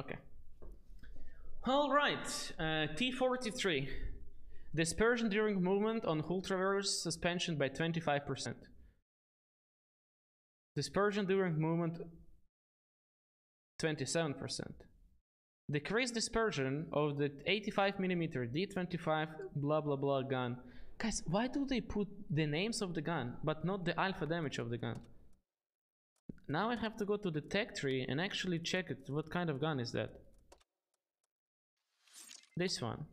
Okay. All right. Uh, T43. Dispersion during movement on hull traverse suspension by 25%. Dispersion during movement 27%. Decrease dispersion of the 85mm D25 blah blah blah gun. Guys, why do they put the names of the gun but not the alpha damage of the gun? Now I have to go to the tech tree and actually check it. What kind of gun is that? This one.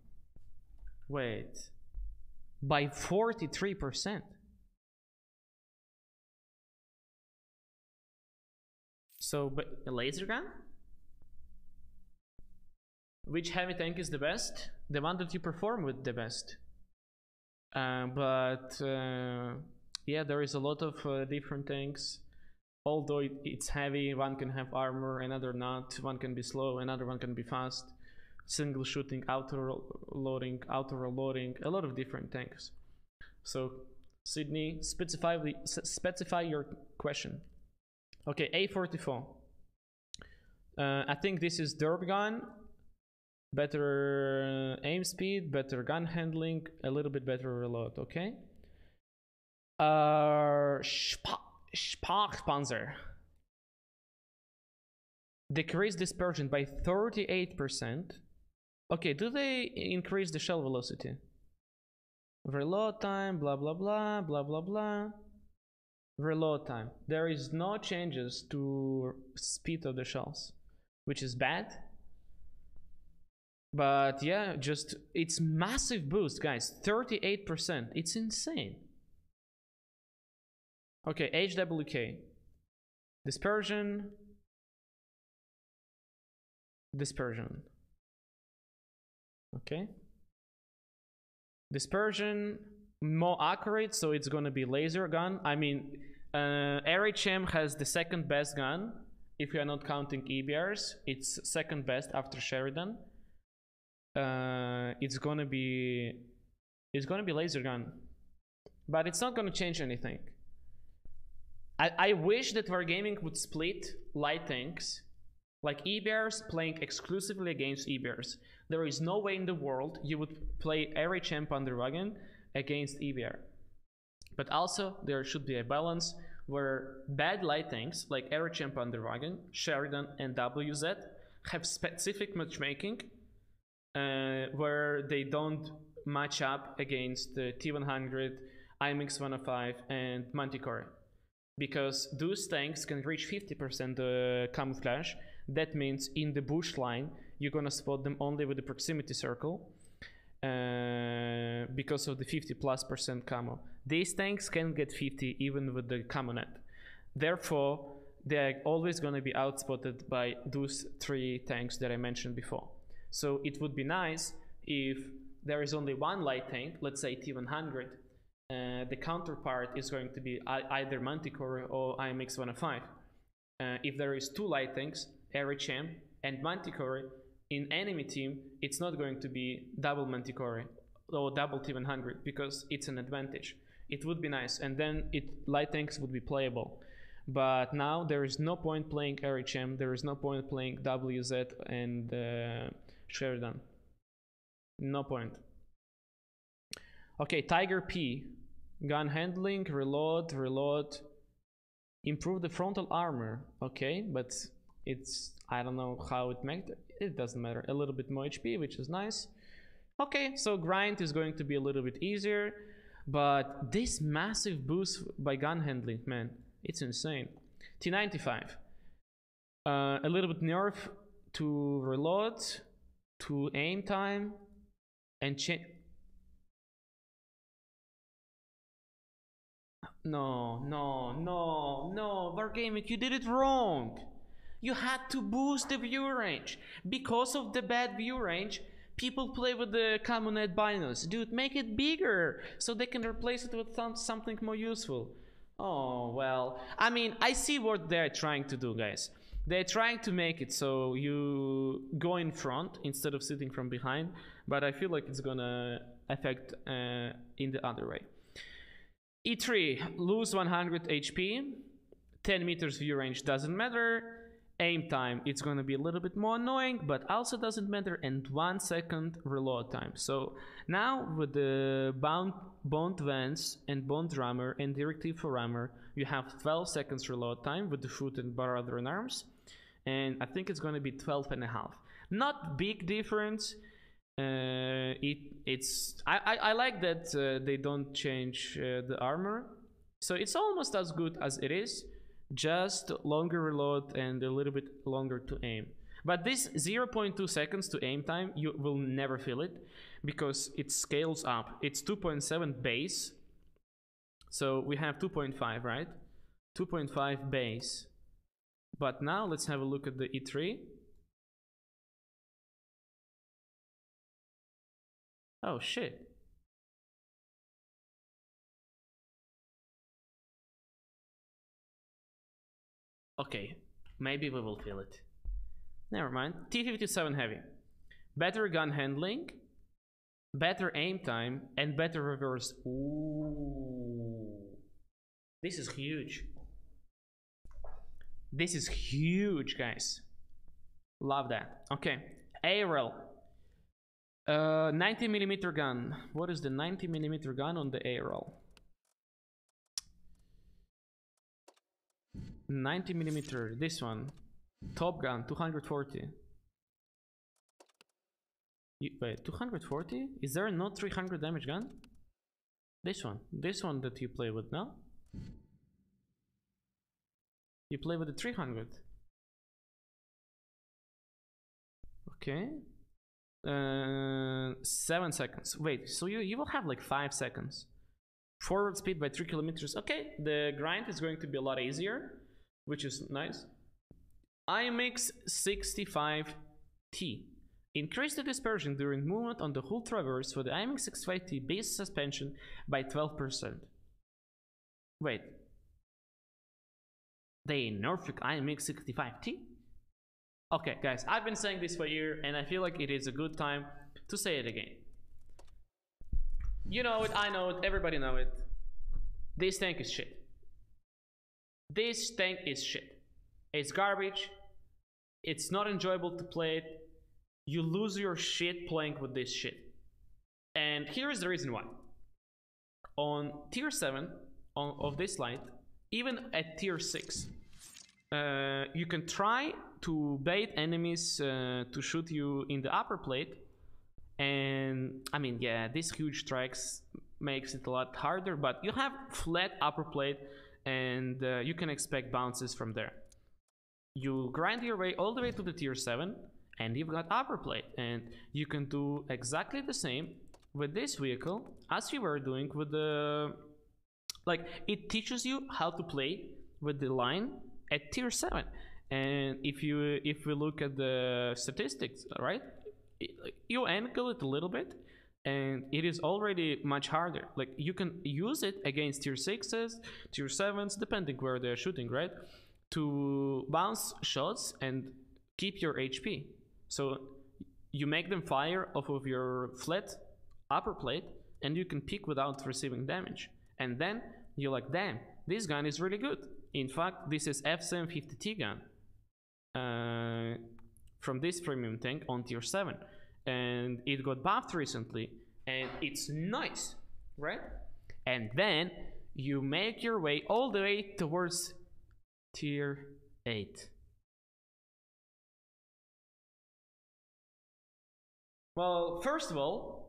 Wait. By 43%. So, but a laser gun? Which heavy tank is the best? The one that you perform with the best. Uh, but uh, yeah, there is a lot of uh, different tanks. Although it, it's heavy, one can have armor, another not. One can be slow, another one can be fast. Single shooting, auto loading, auto reloading, a lot of different tanks. So, Sydney, specify specify your question. Okay, A44. Uh, I think this is derp gun better aim speed, better gun handling, a little bit better reload, okay? Uh, Spähpanzer. Decrease dispersion by 38%. Okay, do they increase the shell velocity? Reload time, blah blah blah, blah blah blah. Reload time. There is no changes to speed of the shells, which is bad but yeah, just it's massive boost, guys. 38%. It's insane. Okay, HWK. Dispersion. Dispersion. Okay. Dispersion more accurate, so it's gonna be laser gun. I mean, uh, RHM has the second best gun. If you are not counting EBRs, it's second best after Sheridan uh, it's gonna be it's gonna be laser gun but it's not gonna change anything I, I wish that Wargaming would split light tanks like E-Bears playing exclusively against E-Bears. There is no way in the world you would play every champ the wagon against E-Bear. But also there should be a balance where bad light tanks like Air Champ the wagon, Sheridan and WZ have specific matchmaking uh, where they don't match up against the T100, AMX 105 and Manticore. Because those tanks can reach 50% uh, camouflage. That means in the bush line, you're gonna spot them only with the proximity circle. Uh, because of the 50 plus percent camo. These tanks can get 50 even with the camo net. Therefore, they're always going to be outspotted by those three tanks that I mentioned before. So it would be nice if there is only one light tank, let's say T100, uh, the counterpart is going to be either Manticore or AMX 105. Uh, if there is two light tanks, RHM and Manticore, in enemy team, it's not going to be double Manticore or double T100 because it's an advantage. It would be nice, and then it light tanks would be playable. But now there is no point playing RHM, there is no point playing WZ and uh, Sheridan. No point. Okay, Tiger P. Gun handling, reload, reload. Improve the frontal armor. Okay, but it's, I don't know how it makes it. Doesn't matter. A little bit more HP, which is nice. Okay, so grind is going to be a little bit easier. But this massive boost by gun handling, man, it's insane. T95. Uh, a little bit nerf to reload to aim time and change no no no no. Wargaming you did it wrong you had to boost the view range. Because of the bad view range people play with the camo net binos. Dude make it bigger so they can replace it with some, something more useful. Oh well i mean i see what they're trying to do guys. They're trying to make it so you go in front instead of sitting from behind, but I feel like it's gonna affect uh, in the other way. E3, lose 100 HP, 10 meters view range doesn't matter, aim time it's to be a little bit more annoying but also doesn't matter and one second reload time. So now with the bound bond vents and bond rammer and directive for rammer you have 12 seconds reload time with the foot and brother and arms and i think it's to be 12 and a half. Not big difference uh, it it's I, I, I like that uh, they don't change uh, the armor so it's almost as good as it is just longer reload and a little bit longer to aim. But this 0.2 seconds to aim time, you will never feel it because it scales up. It's 2.7 base. So we have 2.5, right? 2.5 base. But now let's have a look at the E3. Oh shit. Okay, maybe we will feel it. Never mind. T-57 Heavy. Better gun handling, better aim time, and better reverse. Ooh. This is huge. This is huge, guys. Love that. Okay, ARL. Uh, 90 millimeter gun. What is the 90 millimeter gun on the ARL? 90 millimeter this one. Top gun 240 you, wait 240 is there not 300 damage gun? This one. This one that you play with now you play with the 300 okay uh, seven seconds wait so you you will have like five seconds forward speed by three kilometers okay the grind is going to be a lot easier which is nice. AMX 65T. Increase the dispersion during movement on the whole traverse for the AMX 65T base suspension by 12%. Wait. The Norfolk AMX 65T? Okay, guys, I've been saying this for a year, and I feel like it is a good time to say it again. You know it, I know it, everybody know it. This tank is shit. This tank is shit. It's garbage. It's not enjoyable to play it. You lose your shit playing with this shit. And here's the reason why. On tier 7 on, of this light, even at tier 6, uh, you can try to bait enemies uh, to shoot you in the upper plate. And I mean, yeah, this huge strikes makes it a lot harder, but you have flat upper plate and uh, you can expect bounces from there. You grind your way all the way to the tier 7 and you've got upper plate and you can do exactly the same with this vehicle as you were doing with the like it teaches you how to play with the line at tier 7 and if you if we look at the statistics right you angle it a little bit and it is already much harder. Like you can use it against tier sixes, tier sevens, depending where they're shooting, right? To bounce shots and keep your HP. So you make them fire off of your flat upper plate and you can pick without receiving damage. And then you're like, damn, this gun is really good. In fact, this is F750T gun uh, from this premium tank on tier 7 and it got buffed recently and it's nice right? And then you make your way all the way towards tier 8 well first of all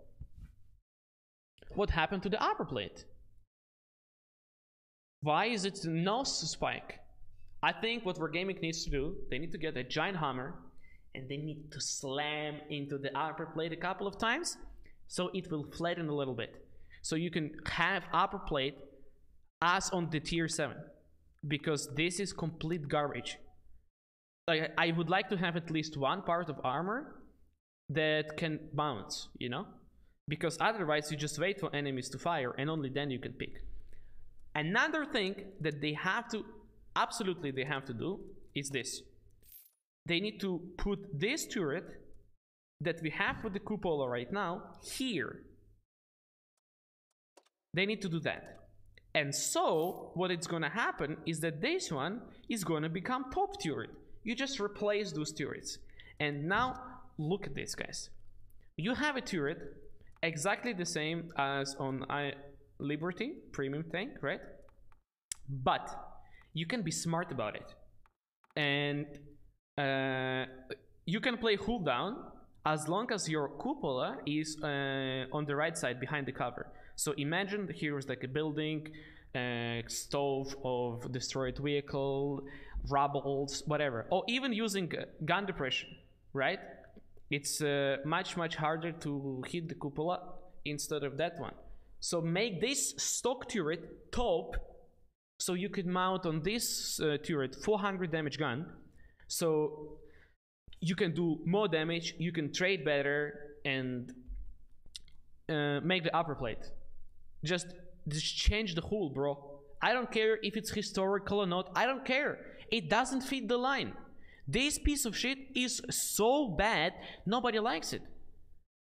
what happened to the upper plate? Why is it no spike? I think what Wargaming needs to do, they need to get a giant hammer and they need to slam into the upper plate a couple of times so it will flatten a little bit. So you can have upper plate as on the tier 7 because this is complete garbage. Like I would like to have at least one part of armor that can bounce you know? Because otherwise you just wait for enemies to fire and only then you can pick. Another thing that they have to absolutely they have to do is this they need to put this turret that we have with the cupola right now here. They need to do that. And so what it's going to happen is that this one is going to become top turret you just replace those turrets. And now look at this, guys. You have a turret exactly the same as on I Liberty premium tank, right? But you can be smart about it, and uh, you can play hull down as long as your cupola is uh, on the right side behind the cover. So imagine here is like a building, uh, stove of destroyed vehicle, rubbles, whatever, or even using gun depression, right? It's uh, much much harder to hit the cupola instead of that one. So make this stock turret top, so you could mount on this uh, turret 400 damage gun. So you can do more damage, you can trade better, and uh, make the upper plate. Just, just change the hull, bro. I don't care if it's historical or not. I don't care. It doesn't fit the line. This piece of shit is so bad, nobody likes it.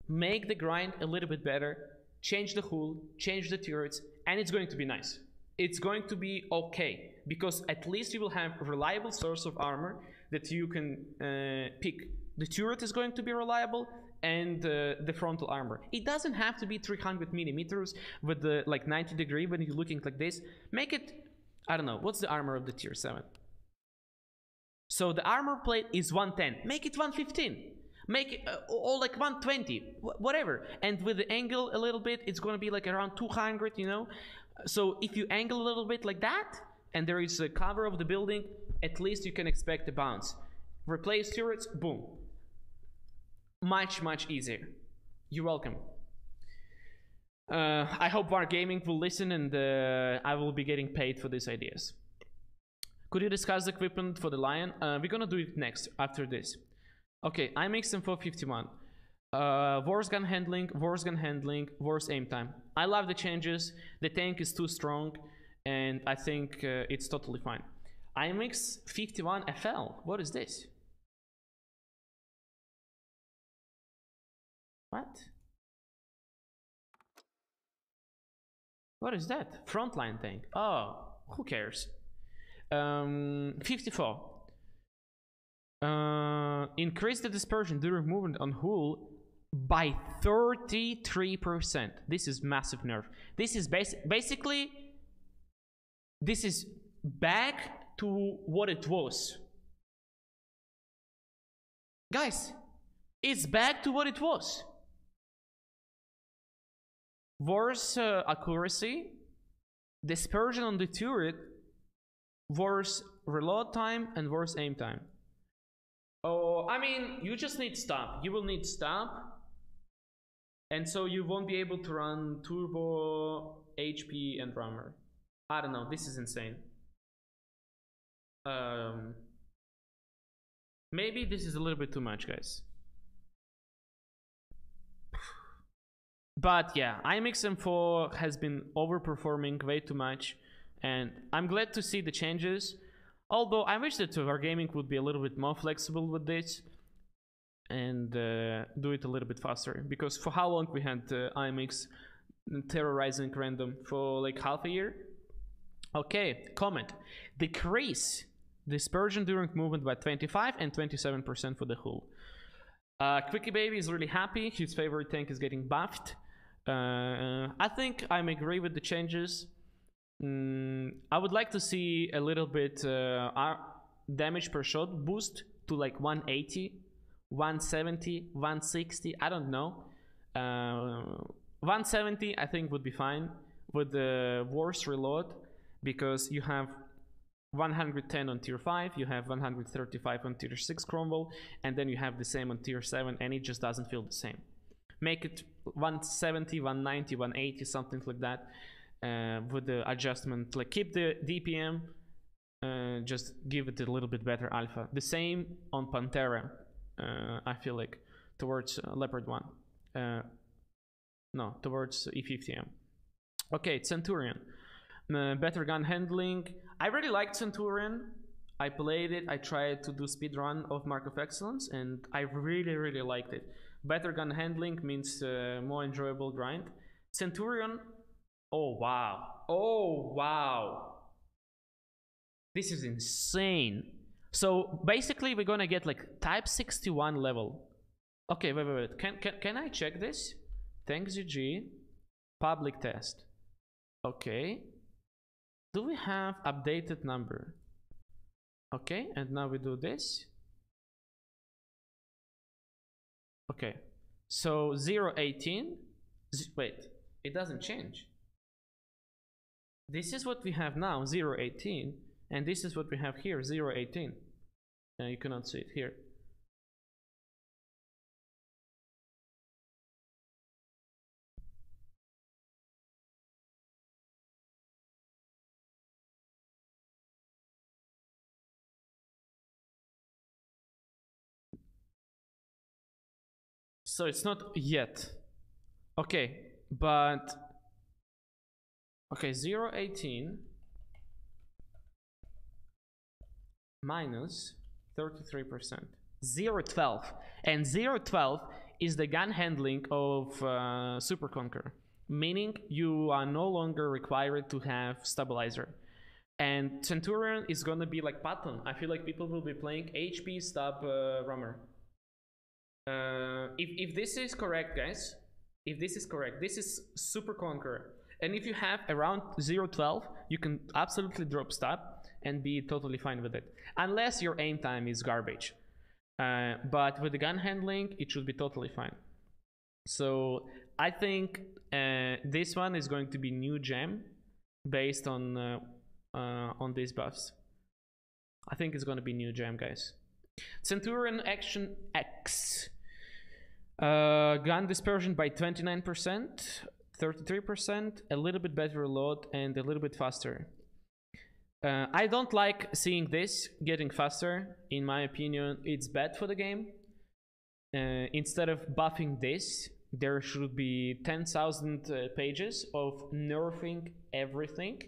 Make the grind a little bit better, change the hull, change the turrets, and it's going to be nice. It's going to be okay, because at least you will have a reliable source of armor that you can uh, pick. The turret is going to be reliable, and uh, the frontal armor. It doesn't have to be 300 millimeters with the like 90 degree when you're looking like this. Make it, I don't know, what's the armor of the tier 7? So the armor plate is 110. Make it 115. Make it uh, or like 120, whatever. And with the angle a little bit, it's gonna be like around 200, you know? So if you angle a little bit like that, and there is a cover of the building, at least you can expect a bounce. Replace turrets, boom. Much, much easier. You're welcome. Uh, I hope Wargaming will listen and uh, I will be getting paid for these ideas. Could you discuss the equipment for the Lion? Uh, we're gonna do it next, after this. Okay, AMX M451. Uh, Vor's gun handling, Vor's gun handling, Vor's aim time. I love the changes. The tank is too strong, and I think uh, it's totally fine. AMX 51 FL. What is this? What? What is that? Frontline tank. Oh, who cares? Um, 54. Uh, increase the dispersion during movement on hull by 33%. This is massive nerf. This is bas basically, this is back to what it was. Guys, it's back to what it was. Worse uh, accuracy, dispersion on the turret, worse reload time, and worse aim time. Oh, I mean, you just need stop. You will need stop. And so you won't be able to run turbo, HP, and rammer. I don't know, this is insane. Um, maybe this is a little bit too much, guys. But yeah, AMX M4 has been overperforming way too much. And I'm glad to see the changes. Although I wish that Wargaming would be a little bit more flexible with this and uh, do it a little bit faster. Because for how long we had uh, AMX terrorizing random? For like half a year? Okay, comment. Decrease dispersion during movement by 25 and 27% for the hull. Uh, QuickyBaby is really happy. His favorite tank is getting buffed. Uh, I think I'm agree with the changes. Mm, I would like to see a little bit uh, damage per shot boost to like 180, 170, 160. I don't know. Uh, 170 I think would be fine with the worst reload because you have 110 on tier 5, you have 135 on tier 6 Cromwell, and then you have the same on tier 7, and it just doesn't feel the same. Make it 170, 190, 180, something like that uh, with the adjustment like keep the DPM uh, just give it a little bit better alpha. The same on Pantera uh, I feel like towards uh, Leopard 1 uh, no towards E50M okay Centurion. Uh, better gun handling I really liked Centurion I played it I tried to do speed run of Mark of Excellence and I really really liked it better gun handling means uh, more enjoyable grind Centurion Oh, wow. Oh, wow. This is insane. So basically, we're gonna get like type 61 level. Okay, wait, wait, wait. Can can can I check this? Thanks, GG. Public test. Okay. Do we have updated number? Okay, and now we do this. Okay, so 018. Wait, it doesn't change. This is what we have now, 018, and this is what we have here, 018. Uh, you cannot see it here. So it's not yet. Okay, but okay, 0, 18 minus 33%. 0, 12. And 0, 12 is the gun handling of uh, Super Conqueror, meaning you are no longer required to have stabilizer. And Centurion is gonna be like Patton. I feel like people will be playing HP stab uh, Rammer. Uh, if, if this is correct, guys, if this is correct, this is Super Conqueror. And if you have around 0.12, you can absolutely drop stop and be totally fine with it. Unless your aim time is garbage. Uh, but with the gun handling, it should be totally fine. So I think uh, this one is going to be new gem based on uh, uh on these buffs. I think it's going to be new gem, guys. Centurion Action X. Uh, gun dispersion by 29%, 33%, a little bit better load, and a little bit faster. Uh, I don't like seeing this getting faster. In my opinion, it's bad for the game. Uh, instead of buffing this, there should be 10,000 uh, pages of nerfing everything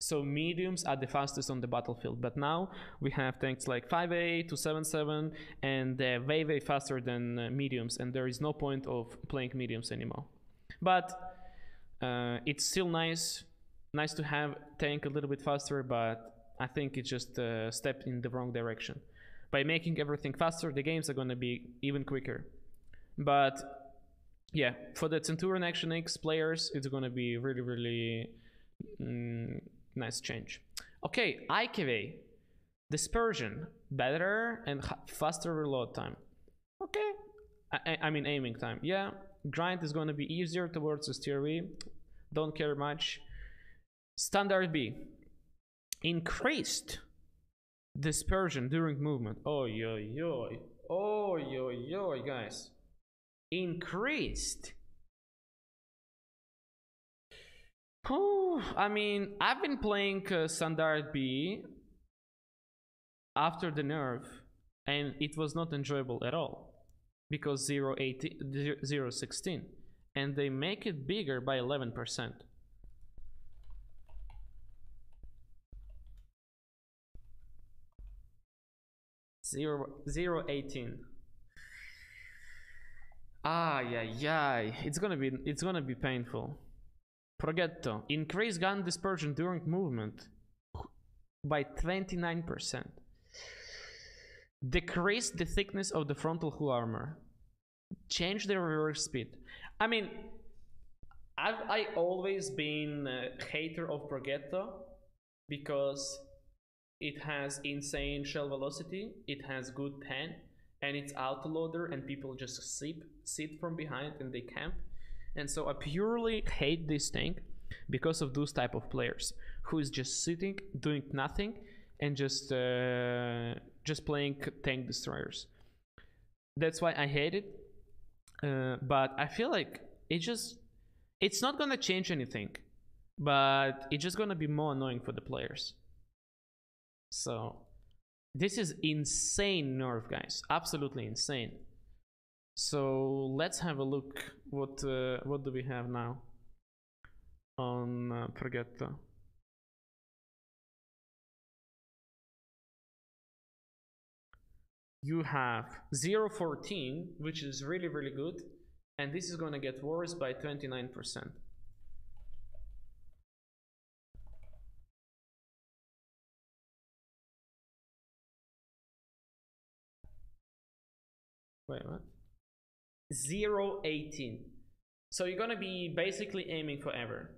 so mediums are the fastest on the battlefield, but now we have tanks like 5A to 7.7 and they're way way faster than uh, mediums and there is no point of playing mediums anymore. But uh, it's still nice, nice to have tank a little bit faster, but I think it's just a step in the wrong direction. By making everything faster, the games are gonna be even quicker. But yeah, for the Centurion Action X players, it's gonna be really, really mm, nice change. Okay, IKV, dispersion, better and faster reload time. Okay, I, I, mean aiming time. Yeah, grind is going to be easier towards the steer V. Don't care much. Standard B, increased dispersion during movement. Oh yo yo, oh yo yo, guys, increased I mean, I've been playing uh, Standard B after the nerf, and it was not enjoyable at all because 0, 18, 0 16, and they make it bigger by 11%. Zero, zero eighteen. Ah, yeah, yeah. It's gonna be, it's gonna be painful. Progetto. Increase gun dispersion during movement by 29%. Decrease the thickness of the frontal hull armor. Change the reverse speed. I mean, I've I always been a hater of Progetto because it has insane shell velocity, it has good pen, and it's autoloader and people just sit, sit from behind and they camp and so I purely hate this thing because of those type of players who is just sitting doing nothing and just uh, just playing tank destroyers. That's why I hate it. Uh, but I feel like it just it's not gonna change anything, but it's just gonna be more annoying for the players. So this is insane nerf, guys. Absolutely insane. So let's have a look. What uh, what do we have now on uh, You have 0.14, which is really, really good. And this is going to get worse by 29%. Wait, what? 0, 18. So you're gonna be basically aiming forever.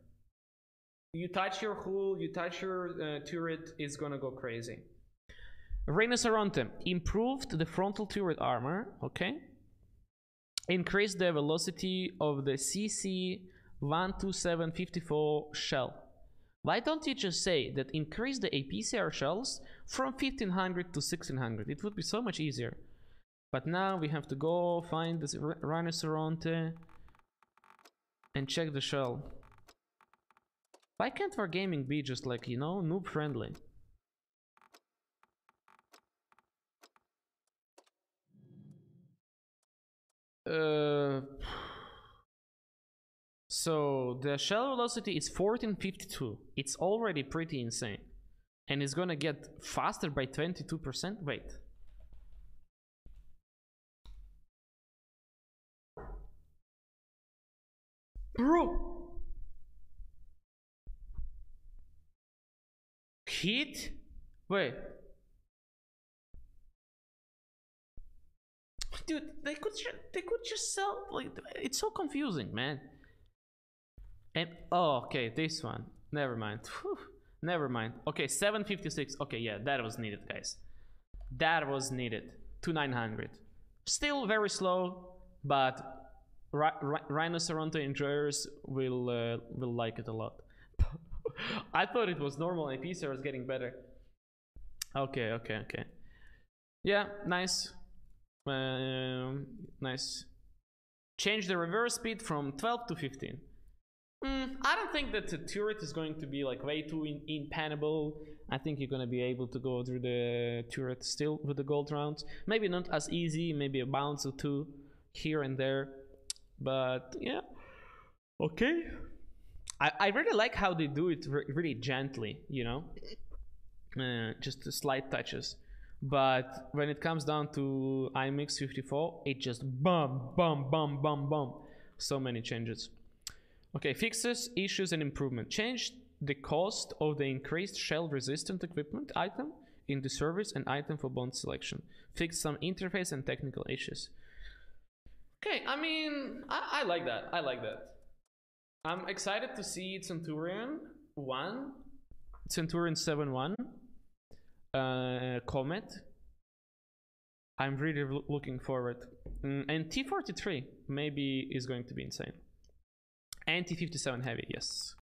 You touch your hull, you touch your uh, turret, it's gonna go crazy. Rhinoceronte improved the frontal turret armor, okay? Increased the velocity of the CC 12754 shell. Why don't you just say that increase the APCR shells from 1500 to 1600? It would be so much easier. But now we have to go find this Rhinoceronte and check the shell. Why can't Wargaming be just like, you know, noob friendly? Uh, so the shell velocity is 1452. It's already pretty insane. And it's gonna get faster by 22%? Wait. Bro! Hit? Wait. Dude, they could they could just sell like it's so confusing, man. And oh, okay, this one. Never mind. Whew. Never mind. Okay, 756. Okay, yeah, that was needed, guys. That was needed. To 900. Still very slow, but Rhinoceronte enjoyers will uh, will like it a lot. I thought it was normal AP, so it's getting better. Okay, okay, okay. Yeah, nice. Um, nice. Change the reverse speed from 12 to 15. Mm, I don't think that the turret is going to be like way too in. I think you're gonna be able to go through the turret still with the gold rounds. Maybe not as easy, maybe a bounce or two here and there. But yeah, okay. I, I really like how they do it re really gently, you know, uh, just slight touches. But when it comes down to AMX 54, it just bum, bum, bum, bum, bum. So many changes. Okay, fixes, issues, and improvement. Change the cost of the increased shell resistant equipment item in the service and item for bond selection. Fix some interface and technical issues. Okay, I mean, I, I like that. I like that. I'm excited to see Centurion 1, Centurion 7-1 uh, Comet. I'm really looking forward. Mm, and T43 maybe is going to be insane. And T57 Heavy, yes.